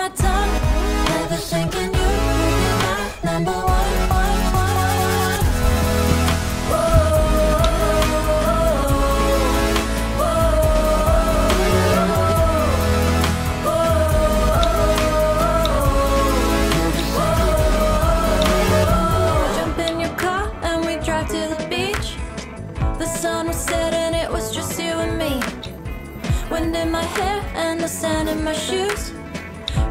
my tongue. Never thinking you be my number one, one, one, one. Jump in your car and we drive to the beach. The sun was setting, it was just you and me. Wind in my hair and the sand in my shoes.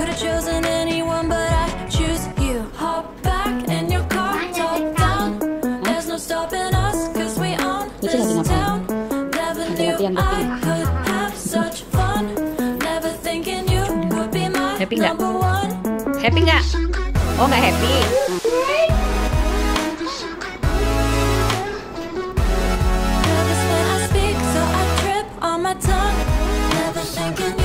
Could have chosen anyone, but I choose you. Hop back in your car, top down. There's no stopping us, cause we own Ini sih lagi this town. Never knew I ya? could have such fun. Never thinking you would be my Happy number one. Happy nggak? Oh nggak happy. Nervous when I speak, so I trip on my tongue.